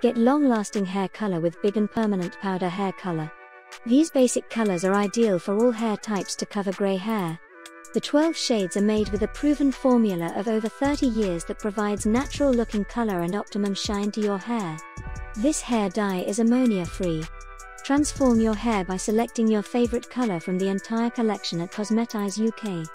Get long-lasting hair color with Bigen permanent powder hair color. These basic colors are ideal for all hair types to cover gray hair. The 12 shades are made with a proven formula of over 30 years that provides natural looking color and optimum shine to your hair. This hair dye is ammonia free. Transform your hair by selecting your favorite color from the entire collection at Cosmetize UK.